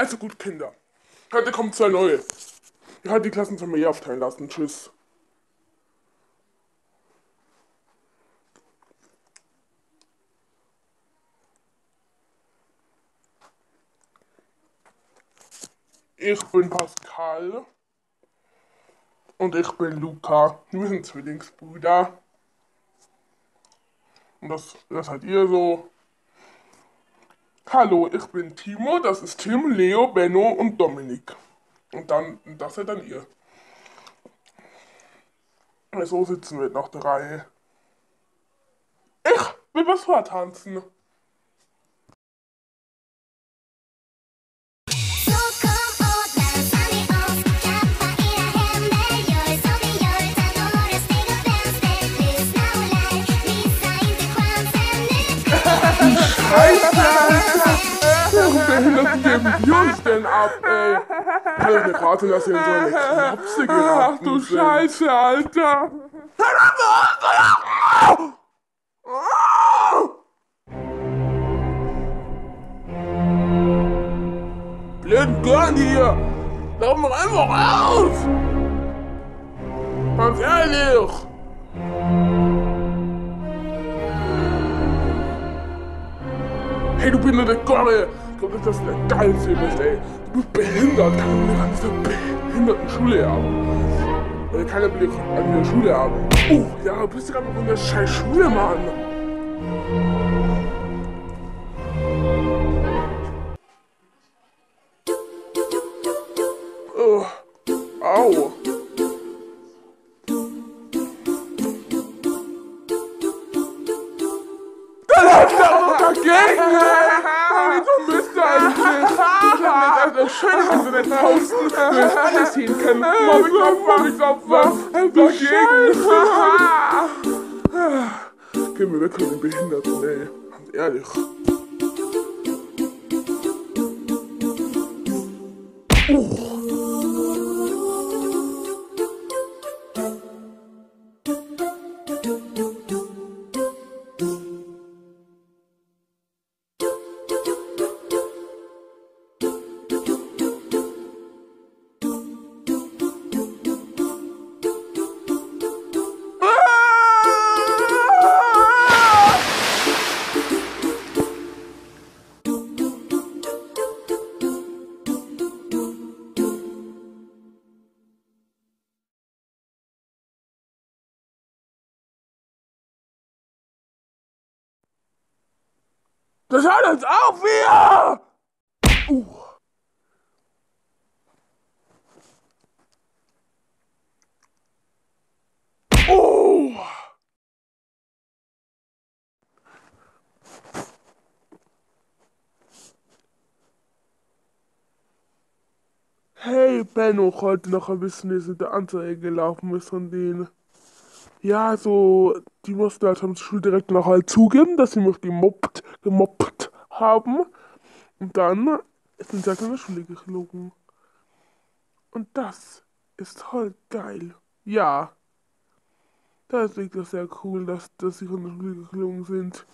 Also gut, Kinder. Heute kommt zwei neue. Ihr könnt die Klassen von mir aufteilen lassen. Tschüss. Ich bin Pascal. Und ich bin Luca. Wir sind Zwillingsbrüder. Und das, das seid ihr so. Hallo, ich bin Timo, das ist Tim, Leo, Benno und Dominik. Und dann, das seid dann ihr. So sitzen wir nach der Reihe. Ich will was vortanzen. Geben wir uns denn ab, ey? Ich mir gerade, dass ihr in so eine Klapse geraten Ach du sind. Scheiße, Alter. Blöden Gern hier! Lass mich einfach raus! Ganz ehrlich! Hey, du behinderte Gorre! Ich glaube, dass das der geilste ist, ey. Du bist behindert, keine Blick an dieser behinderten Schule haben. Keine Blick an dieser Schule haben. Oh, ja, bist du gerade noch in der scheiß Schule, Mann! Schön, dass wir nicht posten, wir es alles sehen können. Mobbingopfer, Mobbingopfer, dagegen! Gehen wir weg von den Behinderten, ey. Ganz ehrlich. Das hört uns auf hier! Uh. Oh! Hey Benno, heute noch ein bisschen der Anzeige gelaufen ist von denen. Ja, so, die mussten halt am Schuldirektor noch halt zugeben, dass sie mich gemobbt, gemobbt haben. Und dann sind sie halt in der Schule geflogen. Und das ist voll geil. Ja. Das ist wirklich sehr cool, dass, dass sie von der Schule geflogen sind.